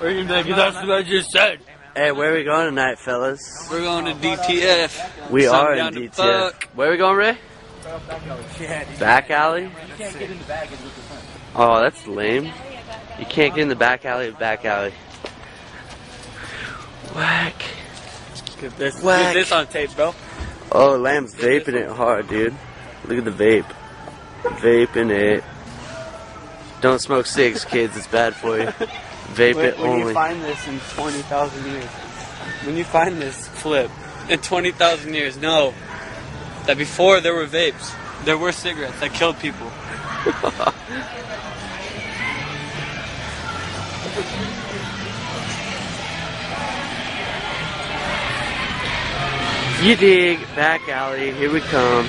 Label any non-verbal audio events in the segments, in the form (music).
Or you're like, that's what I just said. Hey, where are we going tonight, fellas? We're going to DTF. We are in DTF. Where are we going, Ray? Back alley? Oh, that's lame. You can't get in the back alley of back alley. Whack. Get this, Whack. get this on tape, bro. Oh, Lamb's vaping it hard, dude. Look at the vape. Vaping it. Don't smoke cigs, kids. It's bad for you. (laughs) Vape When, it when you find this in 20,000 years, when you find this flip in 20,000 years, know that before there were vapes, there were cigarettes that killed people. You dig, back alley, here we come.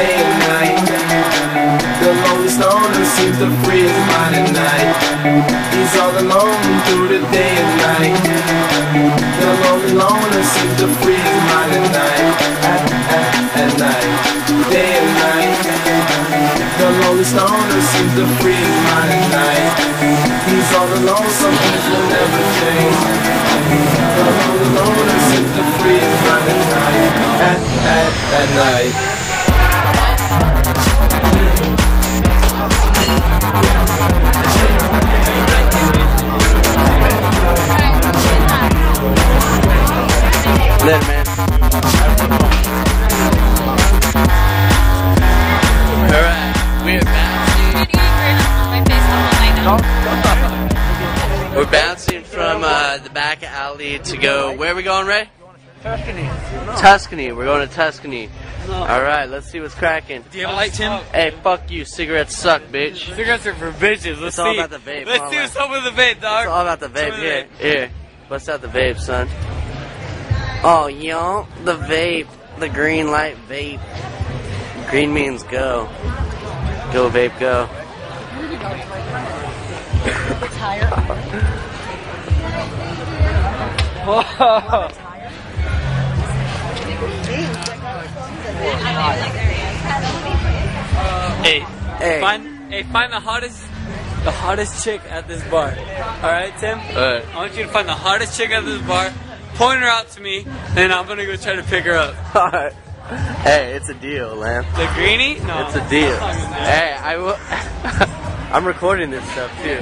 He's all alone through the day and night. The lonely loner seems to free his mind at night. At, at, at night, day and night. The lonely stoner seems to free his mind at night. He's all alone, some things will never change. The lonely loner seems to free his mind at night. At, at, at night. Later, man. Alright, we're bouncing. We're bouncing from uh, the back alley to go. Where are we going, Ray? Tuscany. Tuscany. We're going to Tuscany. Alright, let's see what's cracking. Do you have a light, Tim? Hey, fuck you. Cigarettes suck, bitch. Cigarettes are for bitches. Let's It's all about the vape. Let's Come do on, some of the vape, dog. It's all about the vape. Some of the Here, vape. here. Bust out the vape, son. Oh, yo, the vape. The green light vape. Green means go. Go, vape, go. (laughs) Hey, Hey. find hey, find the hottest the hottest chick at this bar. Alright, Tim? Alright. I want you to find the hottest chick at this bar, point her out to me, and I'm gonna go try to pick her up. (laughs) Alright. Hey, it's a deal, Lamb. The greenie? No. It's a deal. Hey, I will. (laughs) I'm recording this stuff too.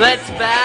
Let's bounce.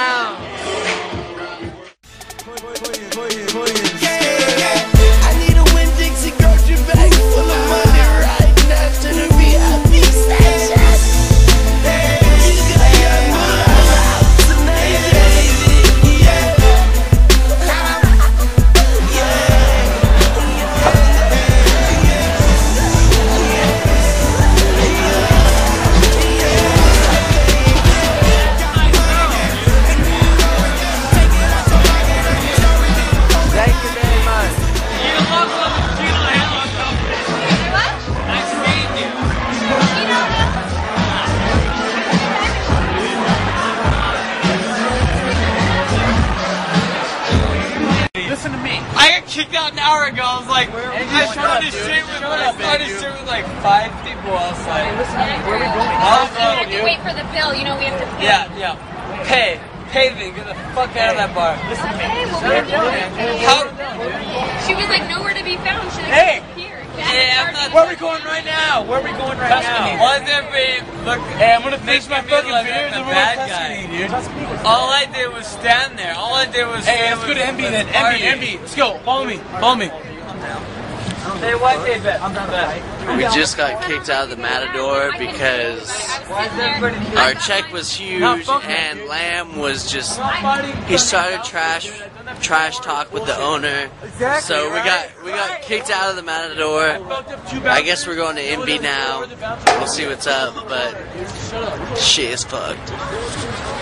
Hour ago. I was like, I started shit with, I started shit with like five people outside. Where are we going? I'll We have to wait for the bill. You know, we have to pay. Yeah, yeah. Pay, pay then. Get the fuck out of that bar. Okay, well, we're doing How? She was like nowhere to be found. She like, Hey! Yeah, Where are we going right now? Where are we going right now? Why is everybody look? Hey, I'm gonna finish my fucking look beer. the bad to guy. Tuscany, dude. All I did was stand there. All I did was. Hey, let's go to MB then. MB, MB. Let's go. Follow me. Follow me. We just got kicked out of the Matador because our check was huge and Lamb was just he started trash trash talk with the owner. So we got we got kicked out of the Matador. I guess we're going to MB now. We'll see what's up, but shit is fucked.